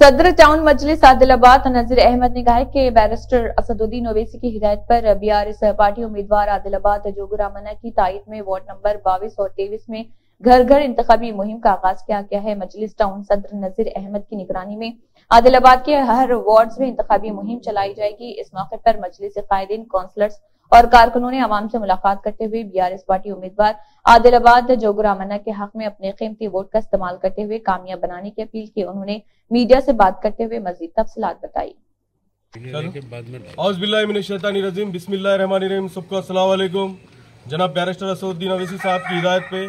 सदर टाउन मजलिस आदिलाबाद नजीर अहमद ने कहा कि बैरिस्टर असदुद्दीन ओवैसी की हिदायत पर बीआरएस पार्टी उम्मीदवार आदिलाबाद जोगुरामना की तायद में वार्ड नंबर बाईस और तेईस में घर घर इंतबी मुहिम का आगाज़ किया गया है। मजलिस टाउन सदर नजीर अहमद की निगरानी में आदिलाबाद के हर वार्ड में इंतबी मुहिम चलाई जाएगी। इस मौके पर मजलिस कायदीन काउंसलर्स और कारकुनों ने आवाम से मुलाकात करते हुए बीआरएस पार्टी उम्मीदवार आदिलाबाद जोगुरामना के हक में अपने कीमती वोट का इस्तेमाल करते हुए कामयाब बनाने की अपील की। उन्होंने मीडिया से बात करते हुए मजीद तफसलात बताई। सबको जनाब बैरिस्टर असदुद्दीन अवैसी साहब की हिदायत पे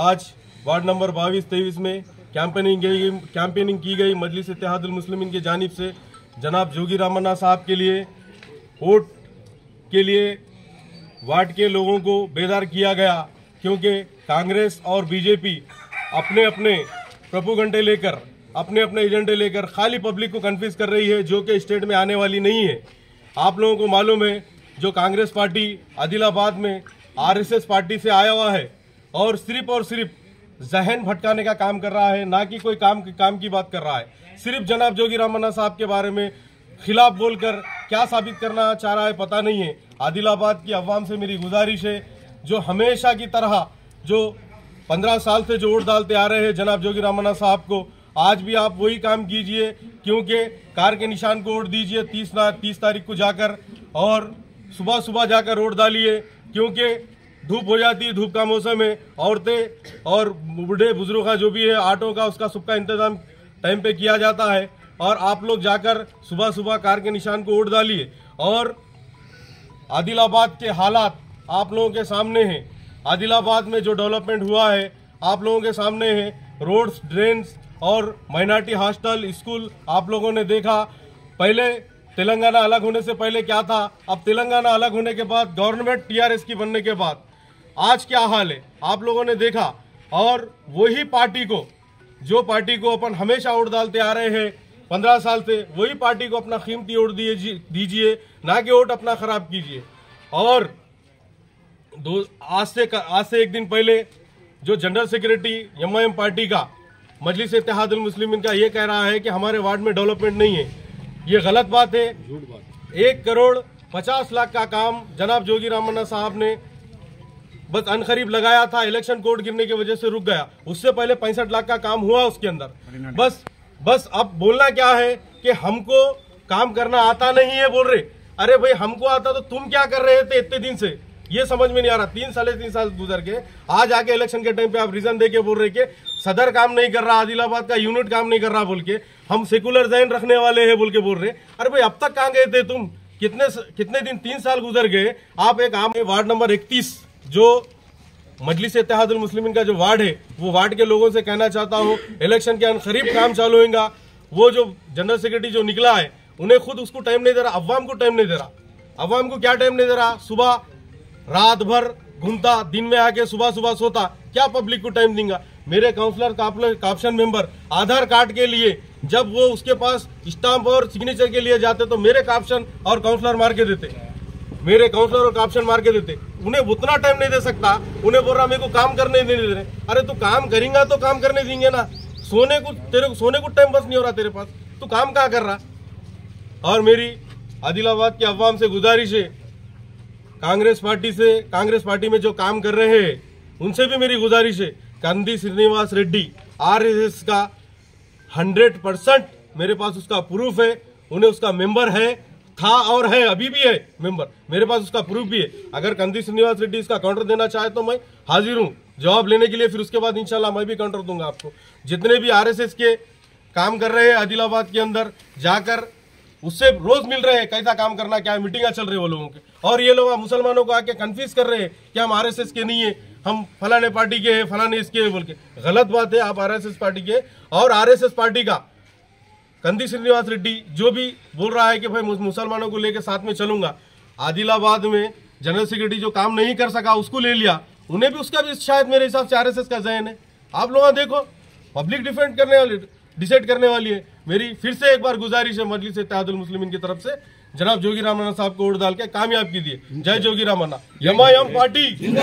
आज वार्ड नंबर बाईस तेईस में कैंपेनिंग गई कैंपेनिंग की गई मजलिस इतिहादुलमसलिमिन की जानब से। जनाब जोगी रामन्ना साहब के लिए वोट के लिए वार्ड के लोगों को बेदार किया गया, क्योंकि कांग्रेस और बीजेपी अपने अपने प्रभु घंटे लेकर अपने अपने एजेंडे लेकर खाली पब्लिक को कन्फ्यूज़ कर रही है, जो कि स्टेट में आने वाली नहीं है। आप लोगों को मालूम है, जो कांग्रेस पार्टी आदिलाबाद में आरएसएस पार्टी से आया हुआ है, और सिर्फ़ और सिर्फ़ जहन भटकाने का काम कर रहा है, ना कि कोई काम काम की बात कर रहा है। सिर्फ़ जनाब जोगी रामन्ना साहब के बारे में खिलाफ बोलकर क्या साबित करना चाह रहा है पता नहीं है। आदिलाबाद की अवाम से मेरी गुजारिश है, जो हमेशा की तरह जो पंद्रह साल से जो वोट डालते आ रहे हैं जनाब जोगी रामन्ना साहब को, आज भी आप वही काम कीजिए, क्योंकि कार के निशान को वोट दीजिए, तीस तीस तारीख को जाकर, और सुबह सुबह जाकर वोट डालिए, क्योंकि धूप हो जाती है, धूप का मौसम है, औरतें और बूढ़े बुज़ुर्ग का जो भी है ऑटो का, उसका सबका इंतज़ाम टाइम पे किया जाता है, और आप लोग जाकर सुबह सुबह कार के निशान को वोट डालिए, और आदिलाबाद के हालात आप लोगों के सामने हैं। आदिलाबाद में जो डेवलपमेंट हुआ है, आप लोगों के सामने है। रोड्स, ड्रेन्स और माइनॉरिटी हॉस्टल, स्कूल आप लोगों ने देखा। पहले तेलंगाना अलग होने से पहले क्या था? अब तेलंगाना अलग होने के बाद गवर्नमेंट टीआरएस की बनने के बाद आज क्या हाल है? आप लोगों ने देखा। और वही पार्टी को, जो पार्टी को अपन हमेशा वोट डालते आ रहे हैं पंद्रह साल से वही पार्टी को अपना कीमती वोट दीजिए, ना कि वोट अपना खराब कीजिए। और दो आज से आज से एक दिन पहले जो जनरल सेक्रेटरी एम पार्टी का मजलिस इतिहादुल मुस्लिम का ये कह रहा है कि हमारे वार्ड में डेवलपमेंट नहीं है। ये गलत बात है। झूठ बात एक करोड़ पचास लाख का काम जनाब जोगी रामन्ना साहब ने बस अनखरीब लगाया था, इलेक्शन कोड गिरने की वजह से रुक गया। उससे पहले पैंसठ लाख का काम हुआ उसके अंदर। बस बस अब बोलना क्या है कि हमको काम करना आता नहीं है बोल रहे। अरे भाई, हमको आता तो तुम क्या कर रहे थे इतने दिन से? ये समझ में नहीं आ रहा। तीन साल तीन साल गुजर के आज आके इलेक्शन के टाइम पे आप रीजन देके बोल रहे कि सदर काम नहीं कर रहा, आदिलाबाद का यूनिट काम नहीं कर रहा बोल के। हम सेकुलर जैन रखने वाले हैं बोल के बोल रहे। अरे भाई, अब तक कहाँ गए थे तुम? कितने कितने दिन, तीन साल गुजर गए। आप एक आम वार्ड नंबर इकतीस, जो मजलिस इतिहादुल मुस्लिम का जो वार्ड है वो वार्ड के लोगों से कहना चाहता हूँ इलेक्शन के करीब काम चालू होगा वो जो जनरल सेक्रेटरी जो निकला है, उन्हें खुद उसको टाइम नहीं दे रहा, अवाम को टाइम नहीं दे रहा। अवाम को क्या टाइम नहीं दे रहा? सुबह रात भर घूमता, दिन में आके सुबह सुबह सोता, क्या पब्लिक को टाइम देंगे? मेरे काउंसलर काप्शन मेंबर आधार कार्ड के लिए जब वो उसके पास स्टाम्प और सिग्नेचर के लिए जाते तो मेरे काप्शन और काउंसलर मार के देते। मेरे काउंसलर और ऑप्शन मार के देते। उन्हें उतना टाइम नहीं दे सकता। उन्हें बोल रहा, मेरे को काम करने नहीं दे रहे। अरे, तू काम करेंगे तो काम करने देंगे ना। सोने को, तेरे को, सोने को टाइम बस नहीं हो रहा तेरे पास। तू काम कहाँ कर रहा? और मेरी आदिलाबाद के अवाम से गुजारिश है, कांग्रेस पार्टी से, कांग्रेस पार्टी में जो काम कर रहे हैं, उनसे भी मेरी गुजारिश है। कंदी श्रीनिवास रेड्डी आरएसएस का हंड्रेड परसेंट मेरे पास उसका प्रूफ है, उन्हें उसका मेंबर है। था और है, अभी भी है मेंबर मेरे पास उसका प्रूफ भी है। अगर कंदी श्रीनिवास रेड्डी इसका काउंटर देना चाहे तो मैं हाजिर हूँ। जवाब लेने के लिए फिर उसके बाद इंशाल्लाह मैं भी काउंटर दूँगा आपको। जितने भी आरएसएस के काम कर रहे हैं आदिलाबाद के अंदर, जाकर उससे रोज मिल रहे हैं, कैसा काम करना, क्या मीटिंग चल रही है वो लोगों के। और ये लोग मुसलमानों को आके कन्फ्यूज़ कर रहे हैं कि हम आरएसएस के नहीं है, हम फलाने पार्टी के हैं, फलाने इसके बोल के। गलत बात है, आप आरएसएस पार्टी के और आरएसएस पार्टी का कंदी श्रीनिवास रेड्डी जो भी बोल रहा है कि भाई मुसलमानों को लेकर साथ में चलूँगा। आदिलाबाद में जनरल सेक्रेटरी जो काम नहीं कर सका, उसको ले लिया। उन्हें भी उसका भी शायद मेरे हिसाब से आरएसएस का जहन है। आप लोग देखो पब्लिक डिफेंड करने वाली डिसाइड करने वाली है। मेरी फिर से एक बार गुजारिश है मजलिस इतिहादुल मुस्लिम की तरफ़ से, जनाब जोगी रामाना साहब को वोट डाल के कामयाब कीजिए। जय जोगी रामन्ना। यम पार्टी।